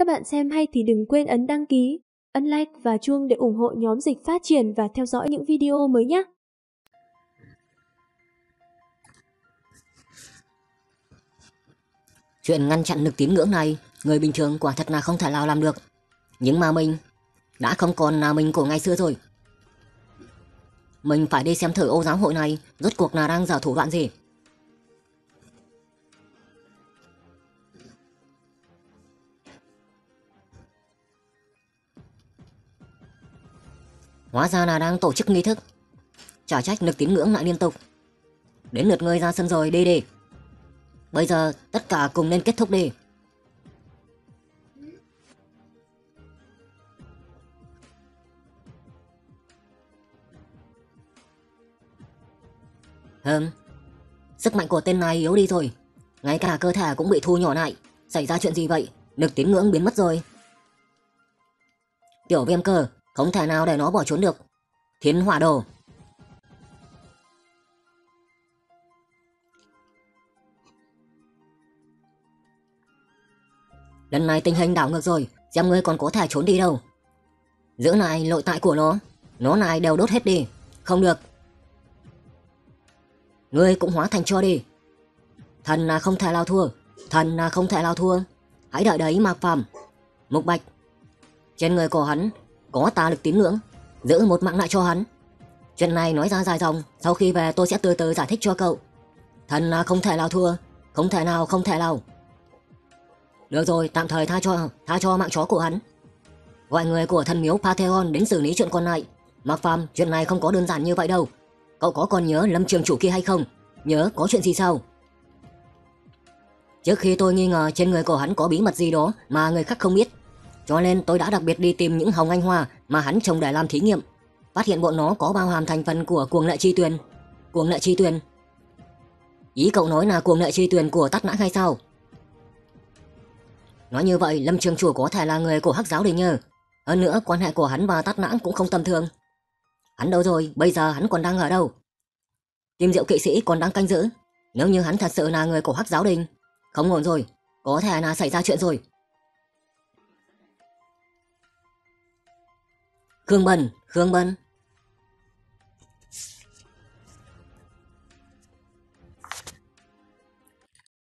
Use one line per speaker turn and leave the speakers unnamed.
Các bạn xem hay thì đừng quên ấn đăng ký, ấn like và chuông để ủng hộ nhóm dịch phát triển và theo dõi những video mới nhé.
Chuyện ngăn chặn lực tín ngưỡng này, người bình thường quả thật là không thể nào làm được. Nhưng mà mình đã không còn là mình của ngày xưa rồi. Mình phải đi xem thử ô giáo hội này rốt cuộc là đang giả thủ đoạn gì. Hóa ra là đang tổ chức nghi thức. Chả trách lực tín ngưỡng lại liên tục. Đến lượt ngươi ra sân rồi, đi đi. Bây giờ tất cả cùng nên kết thúc đi. Hừm, sức mạnh của tên này yếu đi rồi. Ngay cả cơ thể cũng bị thu nhỏ lại. Xảy ra chuyện gì vậy? Lực tín ngưỡng biến mất rồi. Tiểu viêm cơ, không thể nào để nó bỏ trốn được. Thiên hỏa đồ. Lần này tình hình đảo ngược rồi, xem ngươi còn có thể trốn đi đâu. Giữ này, nội tại của nó, nó này đều đốt hết đi. Không được. Ngươi cũng hóa thành cho đi. Thần là không thể lao thua, thần là không thể lao thua. Hãy đợi đấy Mạc Phàm. Mục Bạch. Trên người của hắn có ta lực tín ngưỡng, giữ một mạng lại cho hắn. Chuyện này nói ra dài dòng, sau khi về tôi sẽ từ từ giải thích cho cậu. Thần là không thể nào thua, không thể nào không thể nào. Được rồi, tạm thời tha cho, tha cho mạng chó của hắn. Gọi người của thần miếu Patheon đến xử lý chuyện còn lại. Mạc Phàm, chuyện này không có đơn giản như vậy đâu. Cậu có còn nhớ lâm trường chủ kia hay không? Nhớ có chuyện gì sao? Trước khi tôi nghi ngờ trên người của hắn có bí mật gì đó mà người khác không biết, cho nên tôi đã đặc biệt đi tìm những hồng anh hoa mà hắn trồng để làm thí nghiệm. Phát hiện bọn nó có bao hàm thành phần của cuồng nợ chi tuyền. Cuồng nợ chi tuyền. Ý cậu nói là cuồng nợ chi tuyền của tắt nã hay sao? Nói như vậy, Lâm Trường Chủ có thể là người của Hắc giáo đình nhờ. Hơn nữa, quan hệ của hắn và Tát Nãng cũng không tầm thường. Hắn đâu rồi, bây giờ hắn còn đang ở đâu? Kim Diệu kỵ sĩ còn đang canh giữ. Nếu như hắn thật sự là người của Hắc giáo đình, không ổn rồi, có thể là xảy ra chuyện rồi. Khương Bân, Khương Bân,